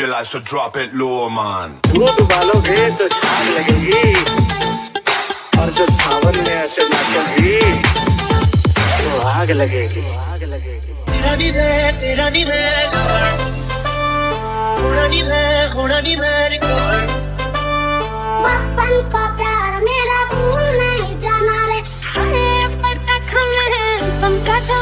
chill out, so drop it low, man. دھوپ بالو گے تو چھان لگے گی اور جو ساون میں ایسے لگے گی تو آگ لگے گی آگ لگے گی تیرا نہیں میں تیرا نہیں میں گھوڑا نہیں میں گھوڑا نہیں میں ریکارڈ بچپن کا پیار میرا بھول نہیں جانا رے چھڑے پر تک ہمیں تم کا تو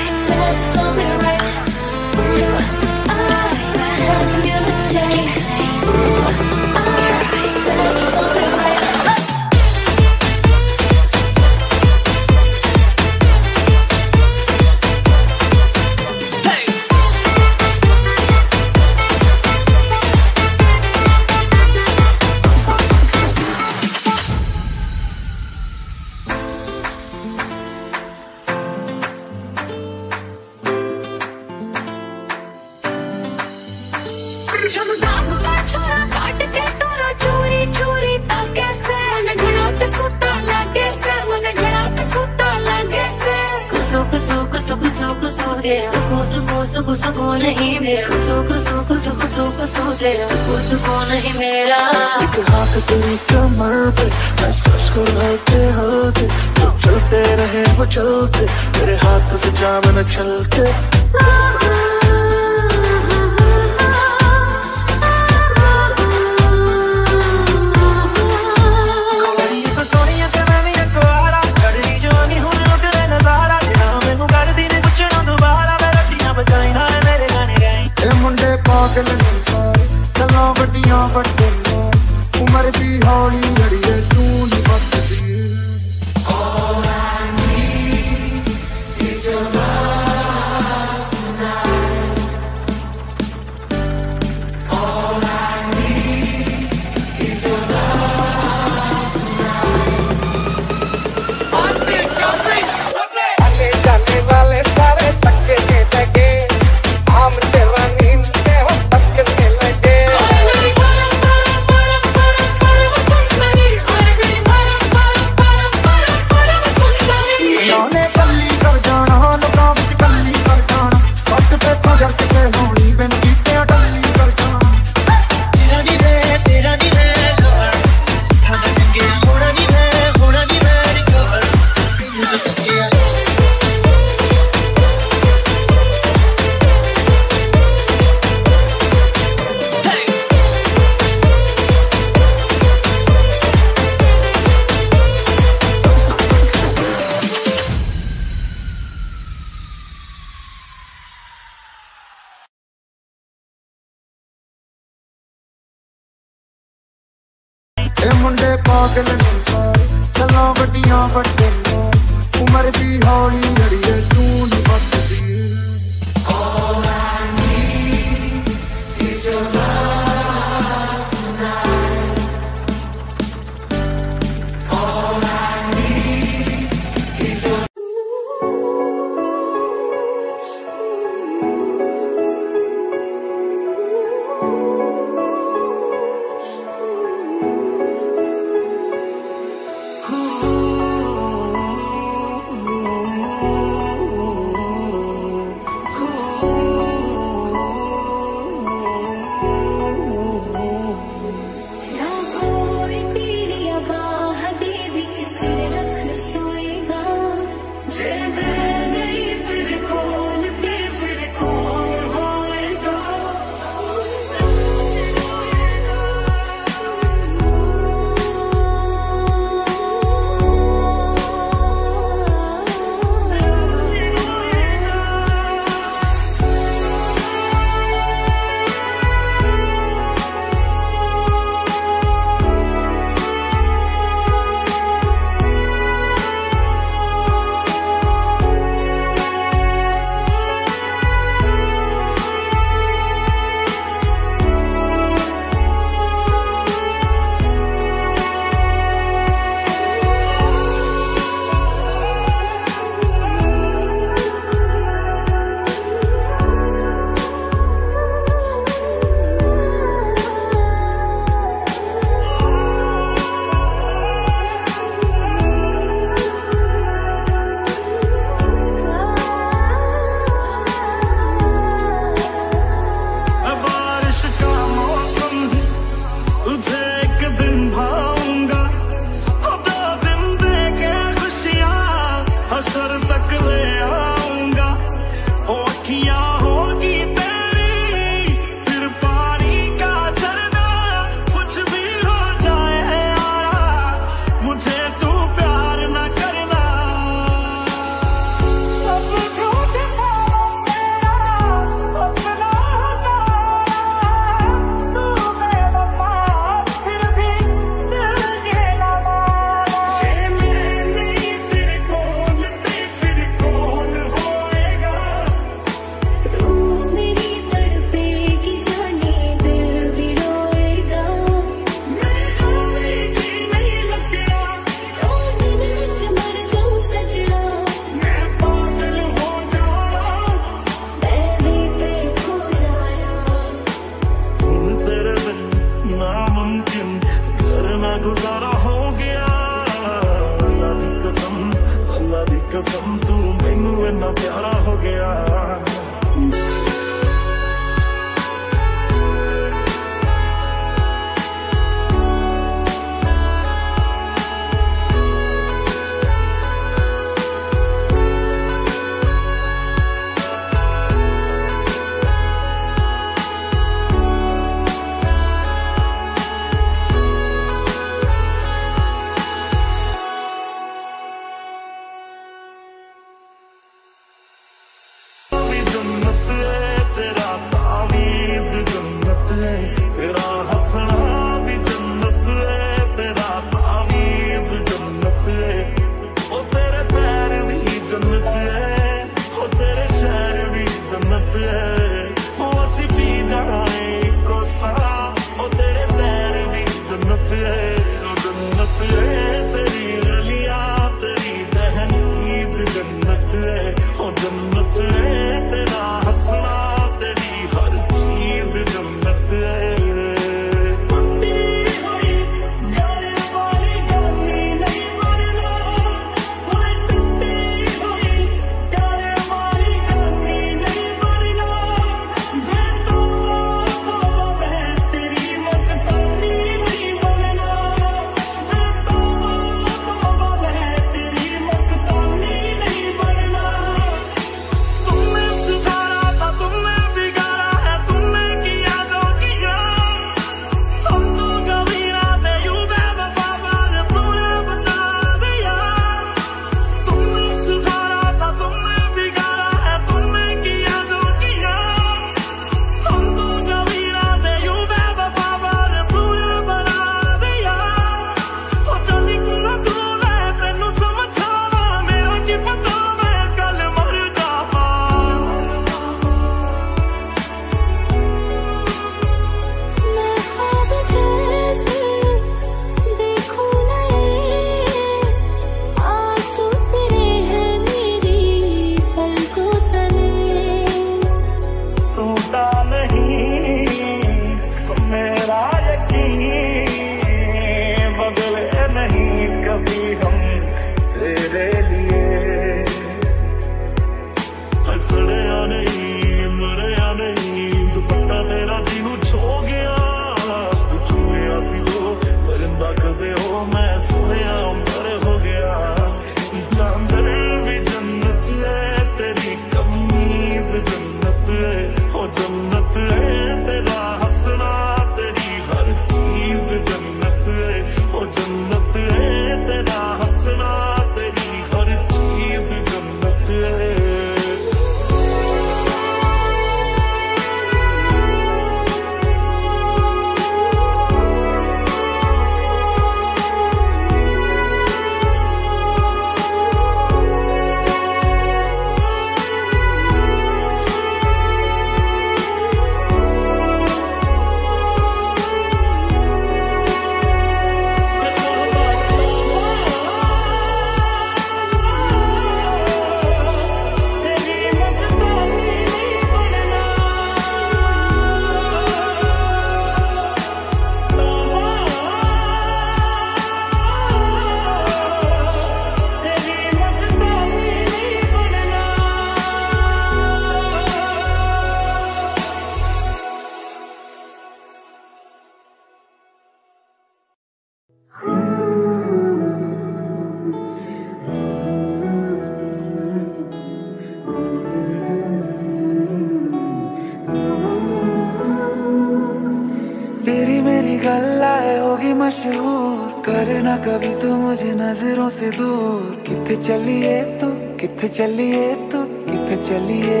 لگی تو مجھے نظروں سے دور کتنے چلیے تو کتنے چلیے تو کتنے چلیے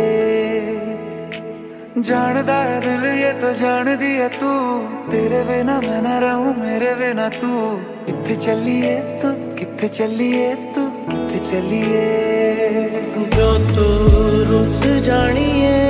جاندہ ہے دل یہ تو جان دیا تو تیرے بنا میں نہ رہوں میرے بنا تو کتنے چلیے تو کتنے چلیے تو کتنے چلیے جو تو روس جانیے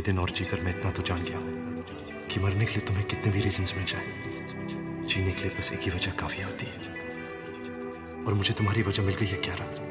دن اور جی کر میں اتنا تو جان گیا کہ مرنے کے لیے تمہیں کتنے بھی ریزنز مل جائیں۔ جینے کے لیے بس ایک ہی وجہ کافی ہوتی ہے۔ اور مجھے تمہاری وجہ مل گئی ہے کیا رہا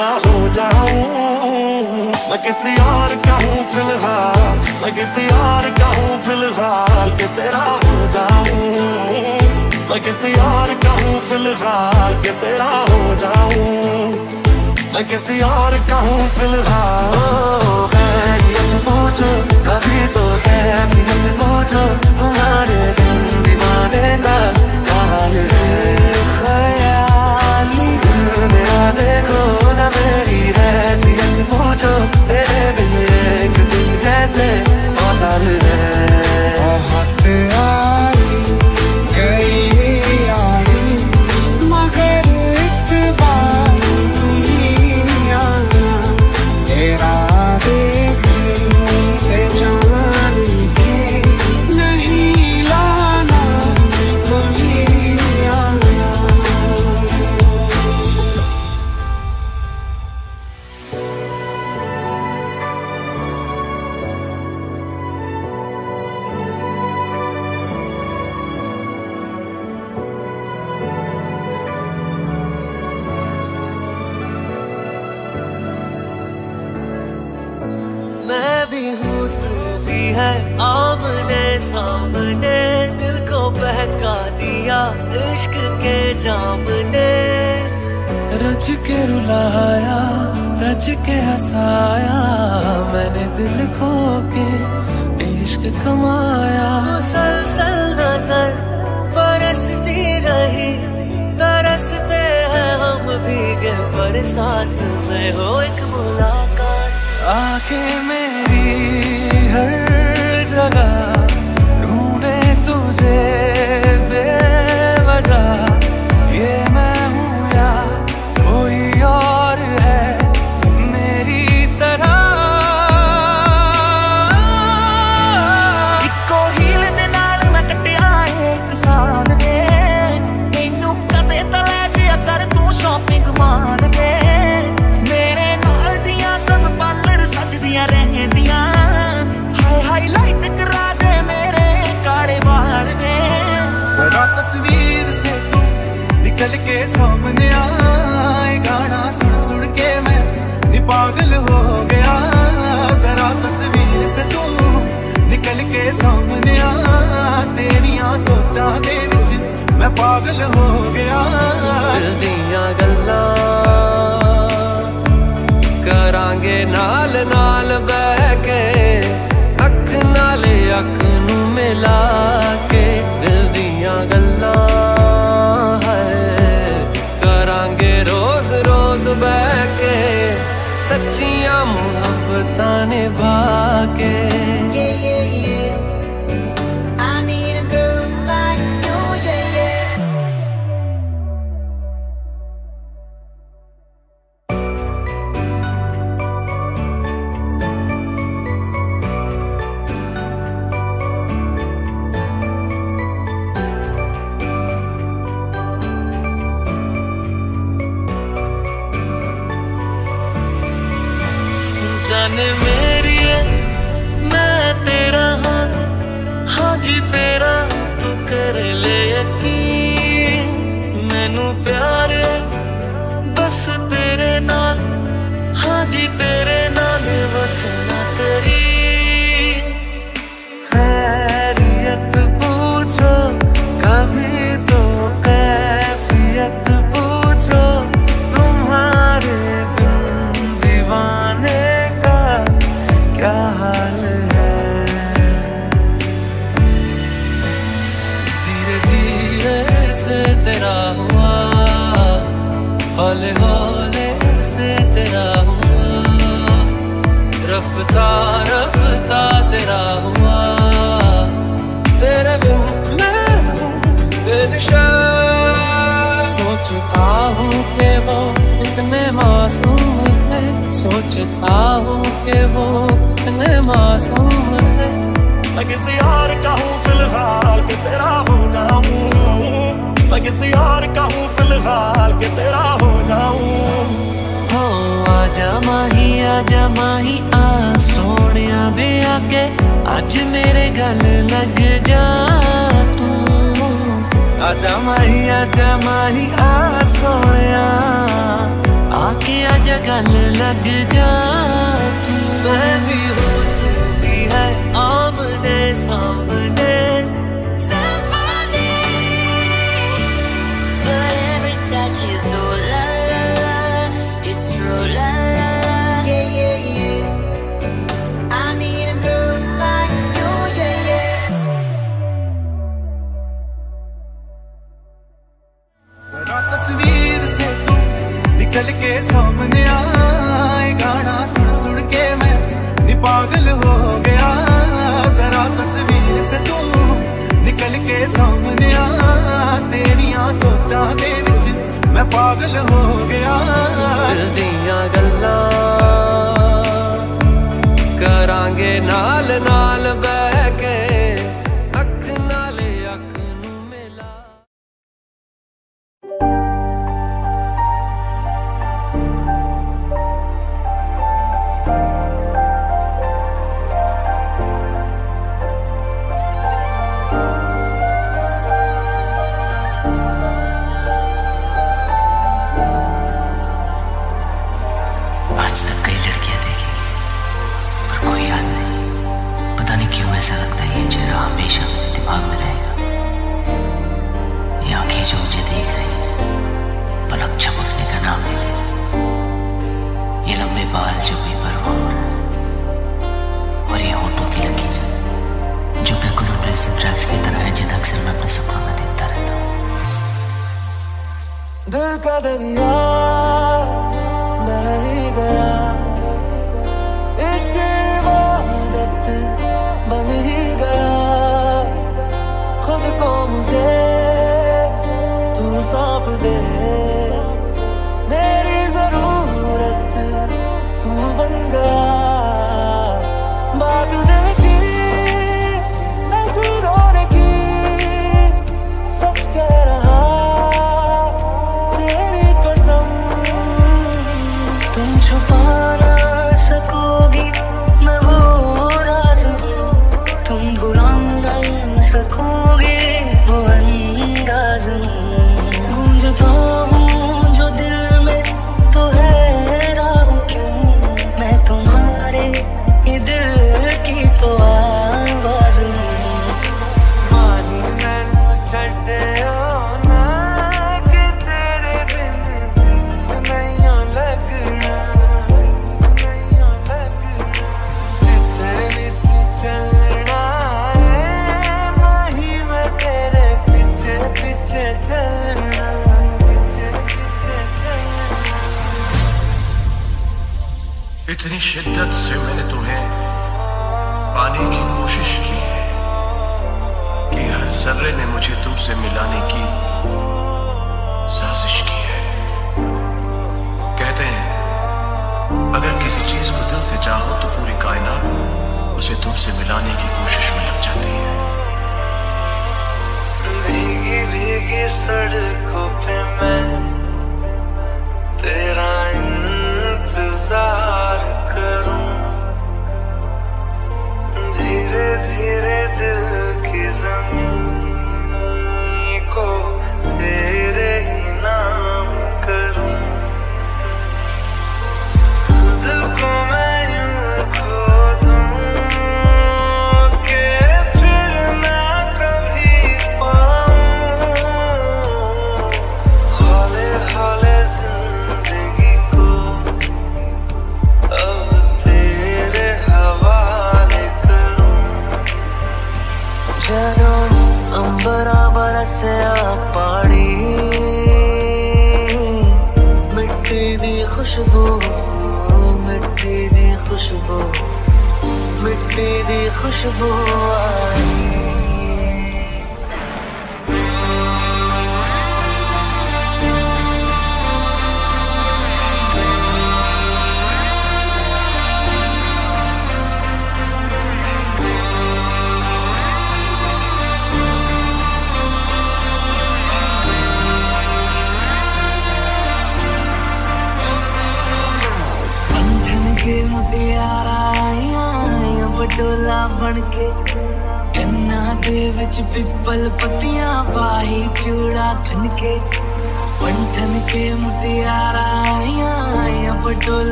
نہ ہو جاؤں، میں کسی اور کا ہوں فی الحال، میں کسی اور کا فی الحال کہ تیرا ہو جاؤں، میں کسی اور کا فی الحال کہ تیرا ہو جاؤں، میں کسی اور کا ہوں فی الحال۔ مجھے کبھی تو ہے دیوانے کا حال ہے۔ خیال میرا دیکھو نہ پوچھو جیسے سو جام نے رج کے رلایا رج کے ہسایا میں نے دل کھو کے عشق کمایا۔ مسلسل نظر برستی رہی ترستے ہیں ہم بھیگے برسات میں۔ ہو ایک ملاقات۔ آنکھیں میری ہر جگہ ڈھونڈے تجھے بے وجہ۔ پاگل ہو گیا۔ دل دیا گلا کران نال نال بہ کے اک نال اک نو ملا کے۔ دل دیا گلا ہے۔ کران روز روز بہ کے سچیاں محبت نبھا کے۔ سوچتا ہوں کہ وہ کتنے معصوم ہے میں کسی اور کا ہوں فی کہ تیرا ہو جاؤں۔ میں کسی اور کا ہوں فی کہ تیرا ہو جاؤں۔ ہو آجا ماہی آجا ماہی آ سونے بے آ کے اج میرے گل لگ جا تو۔ آجا ماہی آجا ماہی آ سونے آ کے گل لگ جا۔ میں ਜਲ ਕੇ ਸਾਹਮਣੇ ਆਏ। ਗਾਣਾ ਸੁਣ ਸੁਣ ਕੇ ਮੈਂ ਨੀ ਪਾਗਲ ਹੋ ਗਿਆ। ਜ਼ਰਾ ਤਸਵੀਰ ਸੇ ਤੂੰ ਨਿਕਲ ਕੇ ਸਾਹਮਣੇ ਆ। ਤੇਰੀਆਂ ਸੋਚਾਂ ਦੇ ਵਿੱਚ ਮੈਂ ਪਾਗਲ ਹੋ ਗਿਆ। ਦਿਲ ਦੀਆਂ ਗੱਲਾਂ ਕਰਾਂਗੇ ਨਾਲ ਨਾਲ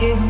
walking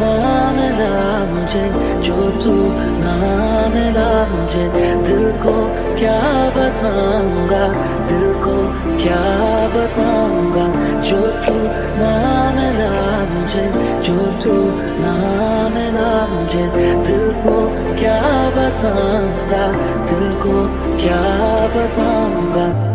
نام لا مجھے، جو تو نام لا مجھے، دل کو کیا بتاؤں گا؟ دل کو کیا بتاؤں گا؟ جو تو نام لا مجھے، جو تو نام لا مجھے، دل کو کیا بتاؤں گا؟ دل کو کیا بتاؤں گا؟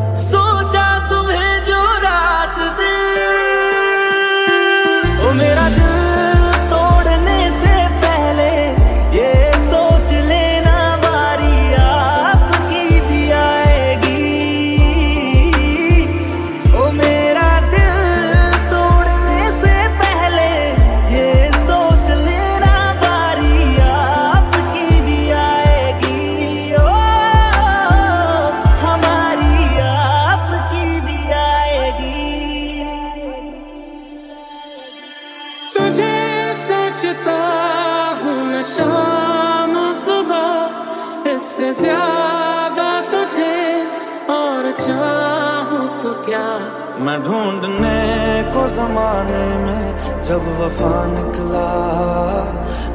جب وفا نکلا،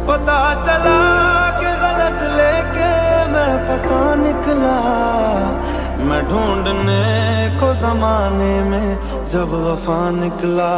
پتا چلا کہ غلط لے کے میں پتا نکلا۔ میں ڈھونڈنے کو زمانے میں جب وفا نکلا۔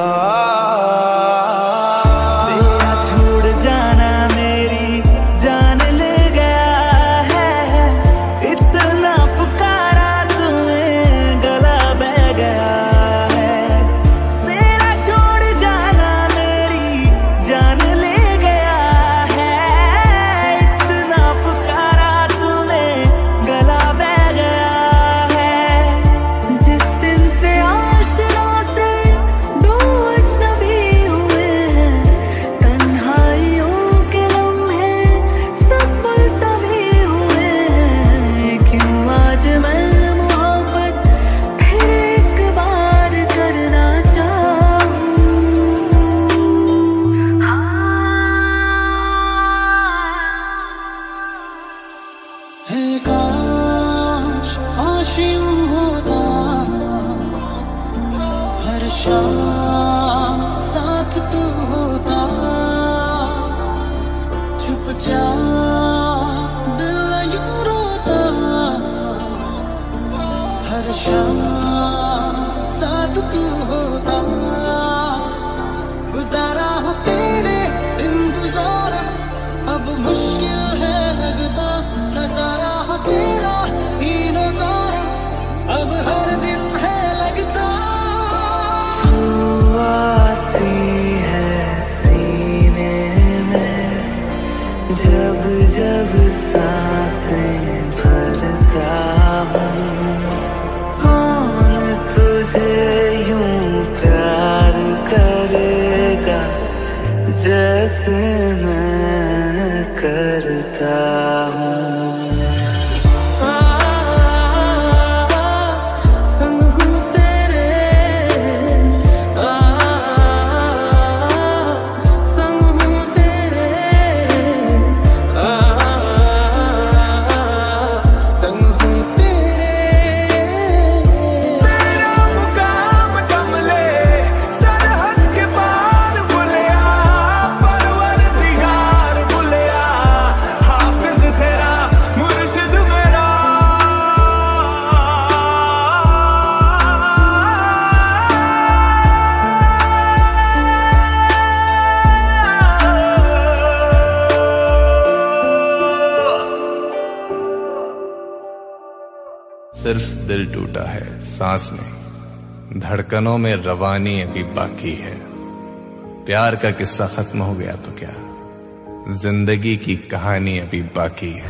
دھڑکنوں میں روانی ابھی باقی ہے۔ پیار کا قصہ ختم ہو گیا تو کیا؟ زندگی کی کہانی ابھی باقی ہے۔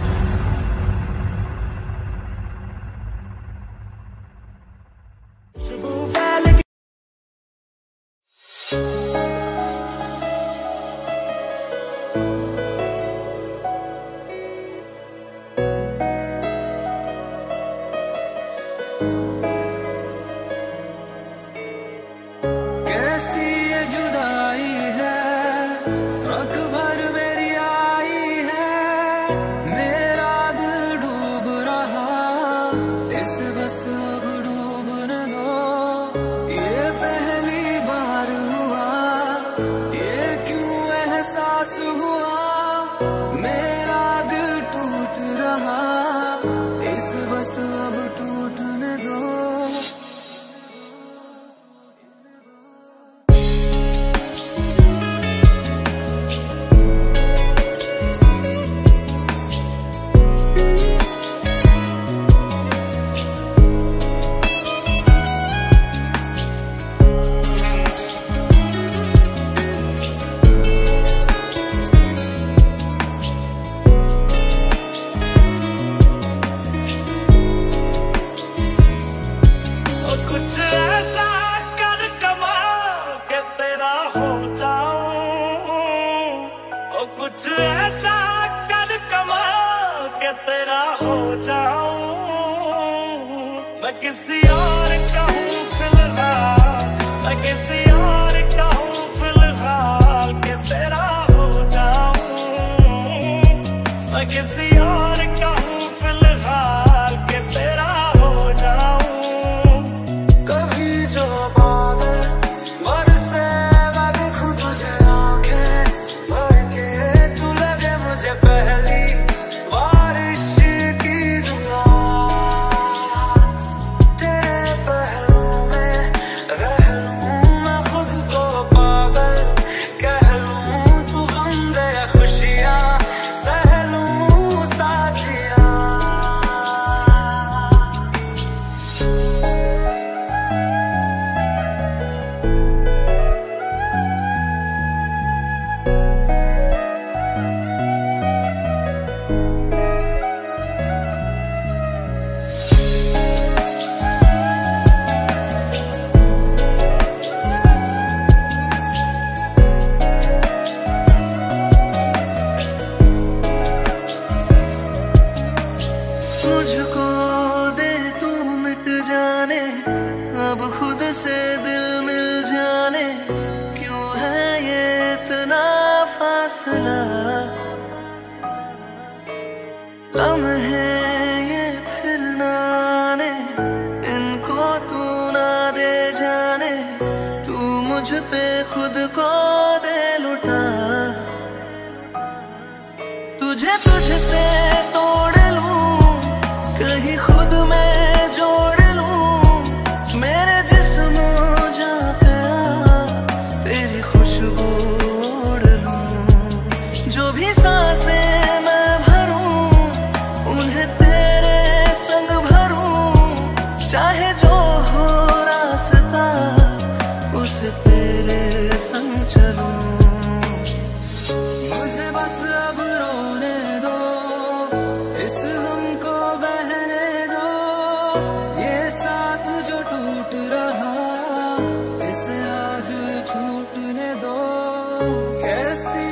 Quer ser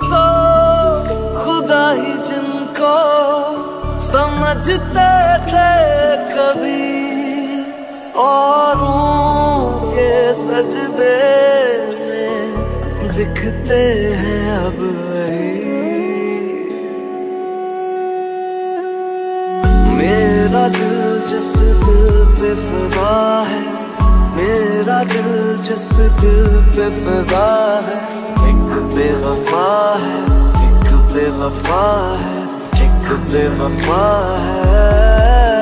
کو خدا ہی جن کو سمجھتے تھے کبھی، اوروں کے سجدے میں دکھتے ہیں اب وہی۔ میرا دل جس دل پہ فدا ہے، میرا دل جس دل پہ فدا ہے۔ ایک بے وفا ہے ایک بے وفا ہے ایک بے وفا ہے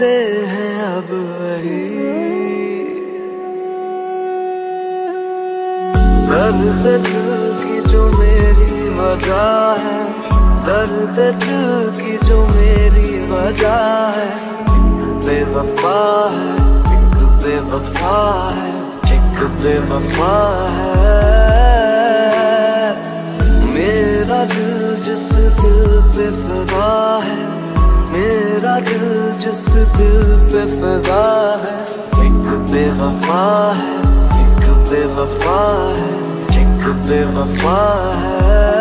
کرتے ہیں اب وہی۔ درد دل کی جو میری وجہ ہے، درد دل کی جو میری وجہ ہے۔ بے وفا ہے، ایک بے وفا ہے، ایک بے وفا ہے۔ میرا دل جس دل پہ فدا ہے میرا دل جس دل پہ فدا ہے، ایک بے وفا ہے، ایک بے وفا ہے، ایک بے وفا ہے۔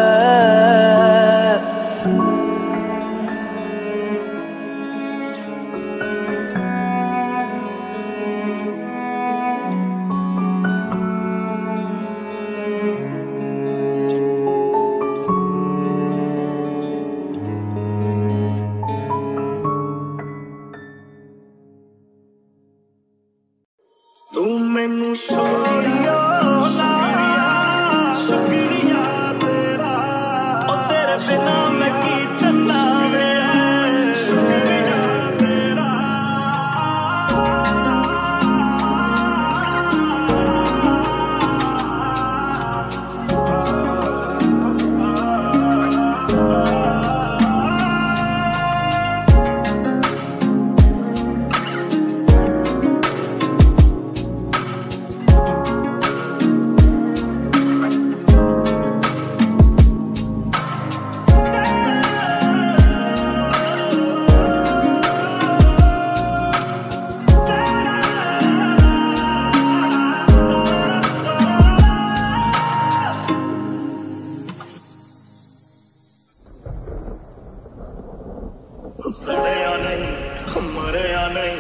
ہاں، سڑیا نہیں مریا نہیں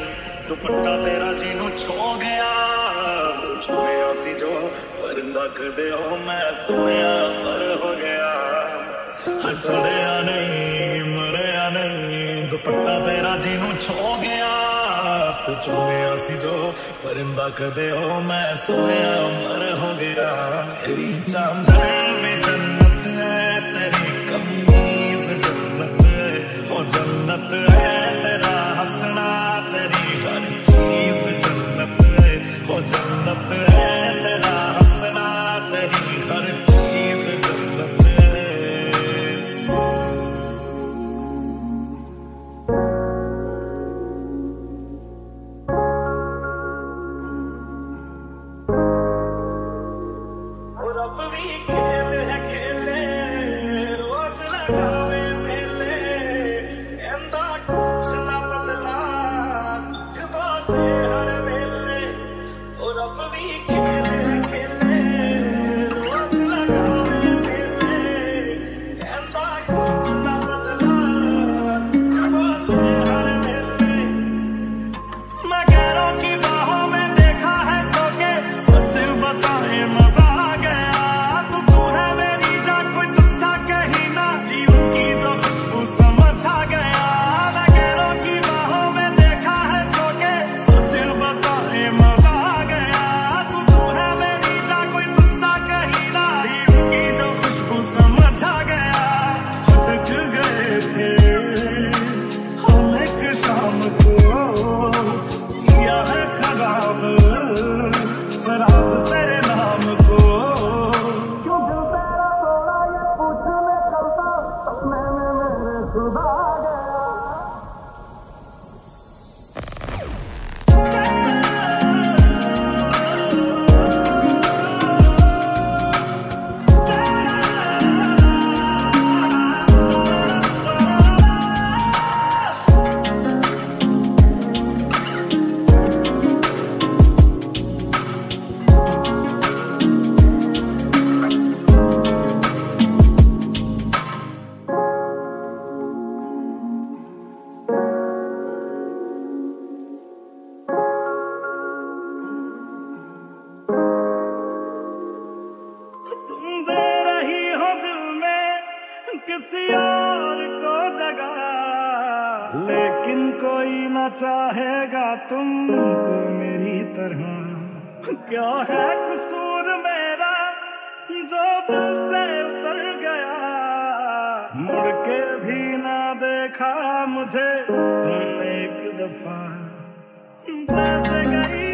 دوپٹا تیرا جنوں چھو گیا۔ چھویا سی جو پرندہ کدے ہو، میں سنیا پر ہو گیا۔ سڑیا نہیں، مریا نہیں دوپٹا تیرا جنوں چھو گیا۔ چویا سی جو پرندہ کدے ہو، میں سویا مر ہو گیا۔ تیری چاند کے بھی نہ دیکھا مجھے تم ایک دفعہ گئی